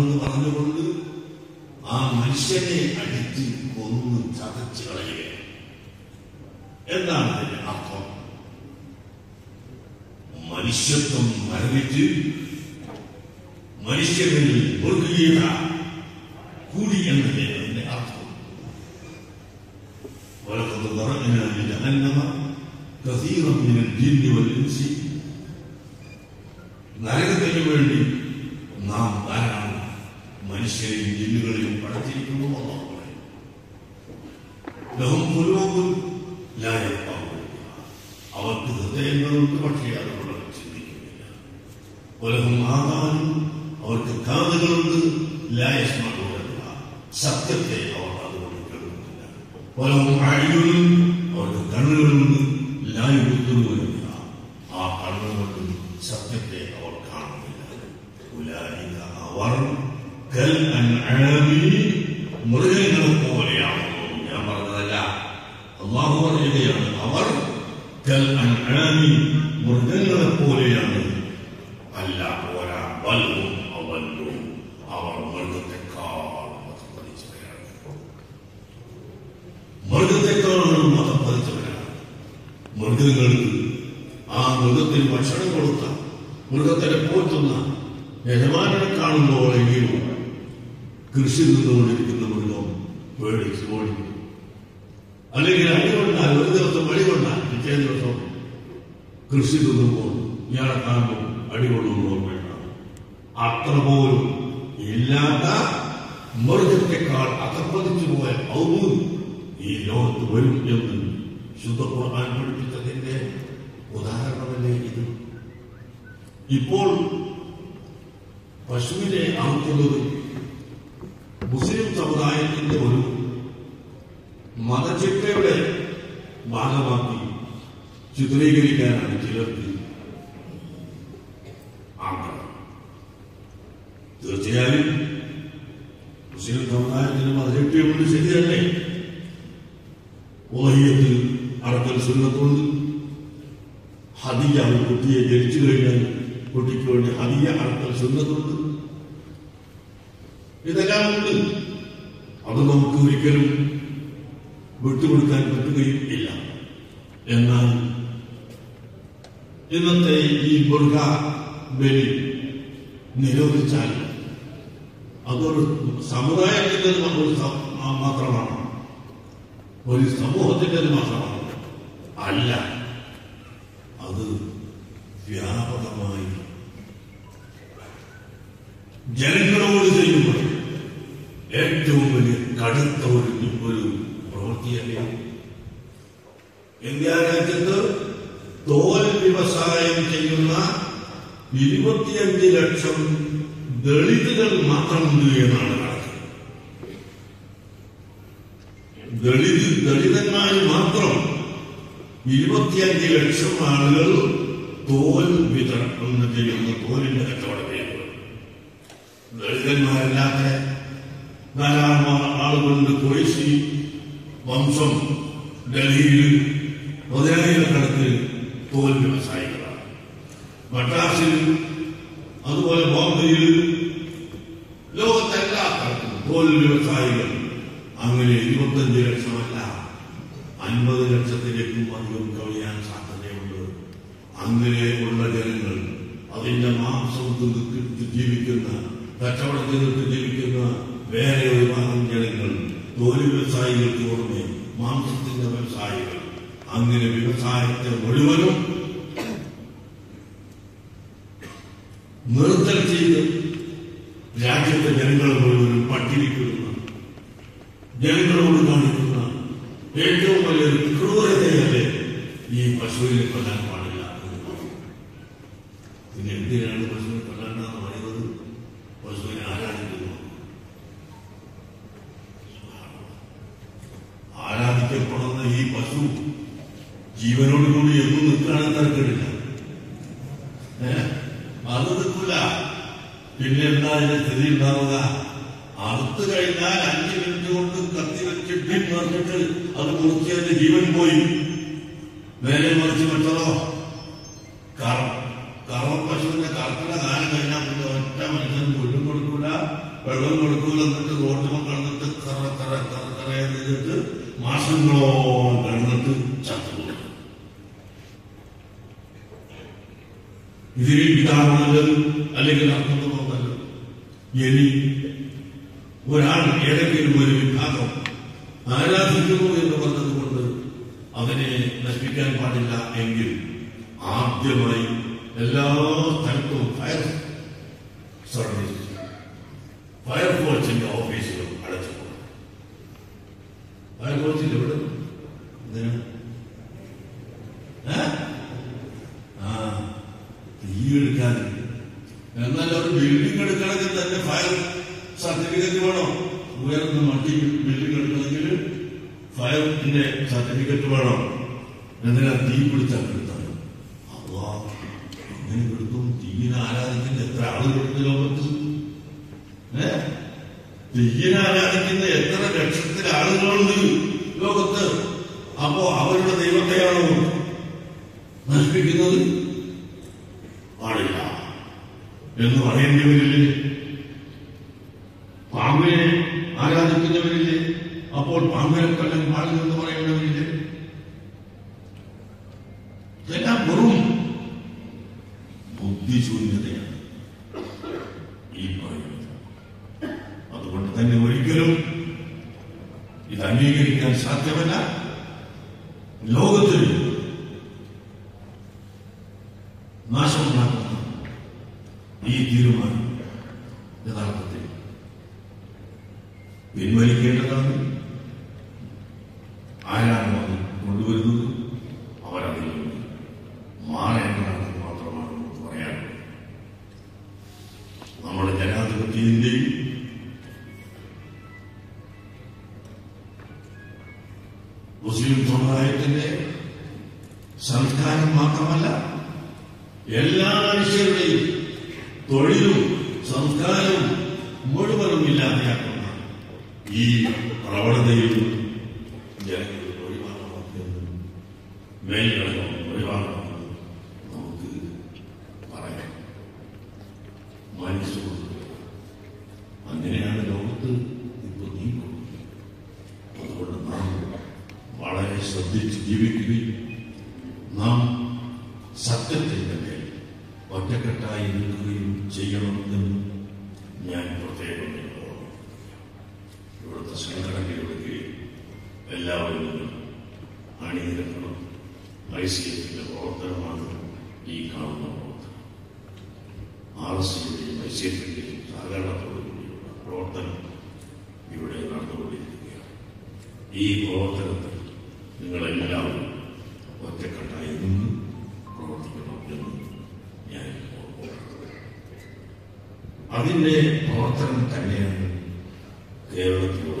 ആണെന്ന് പറഞ്ഞുകൊണ്ട് ആ മനുഷ്യനെ അടിച്ച് കൊന്ന് ചതച്ച് കളയുക എന്താണ് അതിന്റെ അർത്ഥം മനുഷ്യത്വം മരവിച്ച് മനുഷ്യരിൽ മൃഗീയത കൂടി എന്നതേ അതിന്റെ അർത്ഥം ولقد ذرأنا لجهنم كثيرا من الجن والإنس മനുഷ്യരെയും ജിന്നുകളെയും പടച്ചിരിക്കുന്നു എന്നാണ് പറയുന്നത് ലഹും ലായപ്പാകും അവർക്ക് ഹൃദയങ്ങളുണ്ട് പക്ഷേ അതുകൊണ്ട് അവർ ചിന്തിക്കുന്നില്ല. ഉലഹും ആകാനും അവർക്ക് കാതുകളുണ്ട് ലായസ്മാകുക സത്യത്തെ അവർ അതുകൊണ്ട് കേൾക്കുന്നില്ല. ഉലഹും അഴികളും അവർക്ക് കണ്ണുകളുണ്ട് ലായുദ്ധവുമില്ല ആ കണ്ണുകൊണ്ട് സത്യത്തെ മൃഗങ്ങളെ പോലെയാണ് ഞാൻ പറഞ്ഞതല്ല. അള്ളാഹു പറയുകയാണ് അവർ മൃഗങ്ങളെ പോലെയാണ് അല്ല പോരാ ബൽഹും അവല്ലും. അവർ മൃഗത്തെക്കാൾ മതപ്പതിച്ചവരാണ് മൃഗത്തെക്കാളും മതപ്പതിച്ചവരാണ് മൃഗങ്ങൾക്ക് ആ മൃഗത്തിന് ഭക്ഷണം കൊടുത്ത മൃഗത്തിനെ പോറ്റുന്ന യജമാനെ കാണുമ്പോഴെങ്കിലും കൃഷി നിന്നുകൊണ്ടിരിക്കുന്ന മൃഗം പേടിച്ച് ഓടി. അല്ലെങ്കിൽ അടികൊണ്ടാൽ ഒരു ദിവസം വഴികൊണ്ടാൽ പിറ്റേ ദിവസം കൃഷി തിന്നുമ്പോൾ ഇയാളെ കാണുമ്പോൾ അടികൊള്ളുന്നു ഓർമ്മയുണ്ടാവും അത്ര പോലും ഇല്ലാത്ത മൃഗത്തെക്കാൾ അകപ്പതിച്ചു പോയ ഔദൂർ ഈ ലോകത്ത് വരും എന്ന് ശുദ്ധ ഖുർആൻ പഠിപ്പിച്ചതിന്റെ ഉദാഹരണമല്ലേ ഇത്? ഇപ്പോൾ പശുവിനെ അറുക്കുന്നത് മതചിട്ടയുടെ ഭാഗമാക്കി ചിത്രീകരിക്കാനാണ് ചിലർക്ക് ആഗ്രഹം തീർച്ചയായും മുസ്ലിം സമുദായത്തിന് മതചിട്ടയുണ്ട് ശരിയല്ലേ? ഓഹിയത്തിൽ അടക്കൽ സുന്നത്തുണ്ട്. ഹദിയ ഒരു കുട്ടിയെ ജനിച്ചു കഴിഞ്ഞാൽ കുട്ടിക്ക് വേണ്ടി ഹദിയ അടക്കൽ സുന്നത്തുണ്ട്. ഇതെല്ലാം ഉണ്ട്. അത് നമുക്ക് ഒരിക്കലും വിട്ടുകൊടുക്കാൻ പറ്റുകയും ഇല്ല. എന്നാൽ ഇന്നത്തെ ഈ മൃഗ ബലി നിരോധിച്ചാൽ അതൊരു സമുദായത്തിന്റെ ഒരു മാത്രമാണ്. ഒരു സമൂഹത്തിന്റെ മാത്രമാണ് അല്ല. അത് വ്യാപകമായി ജനങ്ങളോട് ചെയ്യുമ്പോൾ ഏറ്റവും വലിയ കടുത്ത ഒരു ഒരു പ്രവൃത്തിയല്ലേ ഇന്ത്യ രാജ്യത്ത് തോൽ വ്യവസായം ചെയ്യുന്ന ഇരുപത്തിയഞ്ച് ലക്ഷം ദളിതുകൾ മാത്രമുണ്ട് എന്നാണ് ദളിത് ദളിതന്മാർ മാത്രം ഇരുപത്തിയഞ്ച് ലക്ഷം ആളുകൾ തോൽ വിതരണം ചെയ്യുന്ന. തോലിന്റെ കച്ചവടം ചെയ്യുന്നത് ദളിതന്മാരല്ലാതെ ധാരാളം ആളുകളുണ്ട്. കുറേശ്ശി വംശം ഡൽഹിയിൽ പതിനായിരക്കണക്കിന് തോൽ വ്യവസായികളാണ്. മദ്രാസിൽ അതുപോലെ ബോംബെയിൽ ലോകത്തെല്ലാ തരത്തിലും തോൽ വ്യവസായികൾ അങ്ങനെ ഇരുപത്തഞ്ച് ലക്ഷമല്ല അൻപത് ലക്ഷത്തിലേക്കും അധികം കവിയാൻ സാധ്യതയുണ്ട്. അങ്ങനെയുള്ള ജനങ്ങൾ അതിന്റെ മാംസം തിന്നിട്ട് ജീവിക്കുന്ന കച്ചവടത്തിൽ ജീവിക്കുന്ന വേറെ ഒരു ഭാഗം ജനങ്ങൾ തോൽ വ്യവസായികൾക്ക് പുറമെ മാംസത്തിന്റെ വ്യവസായികൾ അങ്ങനെ വ്യവസായത്തെ മുഴുവനും നിർത്തൽ ചെയ്ത് രാജ്യത്തെ ജനങ്ങളെ മുഴുവനും പട്ടിണിക്കുന്ന ജനങ്ങളോട് കാണിക്കുന്ന ഏറ്റവും വലിയൊരു ക്രൂരതയല്ലേ ഈ പശുവിനെ കൊല്ലാൻ പാടില്ല. പിന്നെ എന്തിനാണ് പശുവിനെ കൊല്ലാണ്ടെന്ന് പറയുന്നത് പശുവിനെ ആരാധിക്കുന്നു ആരാധിക്കപ്പെടുന്ന ഈ പശു ജീവനോടുകൂടി എന്നും നിൽക്കാനും തരത്തില്ല നിൽക്കില്ല പിന്നെ എന്താ ഇതിന്റെ സ്ഥിതി ഉണ്ടാവുക? അറുത്ത് കഴിഞ്ഞാൽ അഞ്ച് മിനിറ്റ് കൊണ്ട് കത്തി വെച്ചിട്ട് പറഞ്ഞിട്ട് അത് മുറിച്ചതിന്റെ ജീവൻ പോയി. നേരെ മറിച്ച് വെച്ചതോ? കറ കറവ പശുവിന്റെ കറക്കുന്ന കാലം കഴിഞ്ഞാൽ പിന്നെ ഒറ്റ മനുഷ്യൻ കൊല്ലും കൊടുക്കൂല വെള്ളം കൊടുക്കൂല എന്നിട്ട് റോഡിൽ കിടന്നിട്ട് കറ കറ കറ കറ ചെയ്തിട്ട് മാസങ്ങളോളം ഇതാണ് നല്ലത് അല്ലെങ്കിൽ അർത്ഥമോ നല്ലത് ഇനി ഒരാൾ ഏതെങ്കിലും ഒരു വിഭാഗം ആരാധിക്കുന്നു എന്ന് പറഞ്ഞതുകൊണ്ട് അവനെ നശിപ്പിക്കാൻ പാടില്ല എങ്കിൽ ആദ്യമായി എല്ലാ സ്ഥലത്തും ഫയർ സർവീസ് ഫയർഫോഴ്സിന്റെ ഓഫീസുകൾ അടച്ചു ഫയർഫോഴ്സിൽ എവിടെ എന്തിനാ? ഏ? ആ തീയെടുക്കാൻ എന്നാൽ അവർ ബിൽഡിംഗ് എടുക്കണമെങ്കിൽ തന്നെ ഫയർ സർട്ടിഫിക്കറ്റ് വേണം? ഉയർന്ന മട്ടി ബിൽഡിംഗ് എടുക്കണമെങ്കിൽ ഫയറിന്റെ സർട്ടിഫിക്കറ്റ് വേണം? എന്തിനാ തീ പിടിച്ചാൽ എടുത്താണ് അപ്പോ അങ്ങനെ എടുത്തും തീയിനെ ആരാധിക്കുന്ന എത്ര ആളുകളുണ്ട് ലോകത്ത്? ഏ? തീയിനെ ആരാധിക്കുന്ന എത്ര ലക്ഷത്തിൽ ആളുകളുണ്ട് ലോകത്ത്? അപ്പോ അവരുടെ ദൈവത്തെയാണോ നശിപ്പിക്കുന്നത് പാടില്ല എന്ന് പറയേണ്ടവരില്ലേ? പാമ്പയെ ആരാധിക്കുന്നവരില്ലേ? അപ്പോൾ പാമ്പിനെ കൊല്ലം പാടുന്നെന്ന് പറയേണ്ടവരില്ലേ? ഇതെല്ലാം വെറും ബുദ്ധിശൂന്യതയാണ് ഈ പറയുന്നത്. അതുകൊണ്ട് തന്നെ ഒരിക്കലും ഇത് അംഗീകരിക്കാൻ സാധ്യമല്ല. ലോകത്തിൽ പിൻവലിക്കേണ്ടതാണ്. ആരാണ് അത് കൊണ്ടുവരുന്നത്? അവരതിൽ നിന്ന് മാറേണ്ടതാണെന്ന് മാത്രമാണ് നമുക്ക് പറയാനുള്ളത്. നമ്മുടെ ജനാധിപത്യത്തിന്റെയും മുസ്ലിം സമുദായത്തിന്റെ സംസ്കാരം മാത്രമല്ല എല്ലാ മനുഷ്യരുടെയും തൊഴിലും സംസ്കാരവും മുഴുവനും ഇല്ലാതെയാക്കുന്ന. ഈ പ്രവണതയിൽ അങ്ങനെയാണ് വളരെ ജീവിക്കുകയും നാം സത്യത്തിന്റെ മേൽ ഒറ്റക്കെട്ടായി നിൽക്കുകയും ചെയ്യണമെന്ന് സംഘടനയുടെ എല്ലാവരും അണിനിരക്കണം ഐ സി എഫിന്റെ പ്രവർത്തനമാണ് ഈ കാണുന്ന പ്രവർത്തനം. ആർ എസ് ഐ സി എഫിന്റെയും സഹകരണത്തോടുകൂടിയുള്ള പ്രവർത്തനം ഇവിടെ നടന്നുകൊണ്ടിരിക്കുകയാണ്. ഈ പ്രവർത്തനത്തിൽ നിങ്ങളെല്ലാവരും ഒറ്റക്കെട്ടായി പ്രവർത്തിക്കണം എന്ന് ഞാൻ അതിന്റെ പ്രവർത്തനം തന്നെയാണ് കേരളത്തിലുടനീളം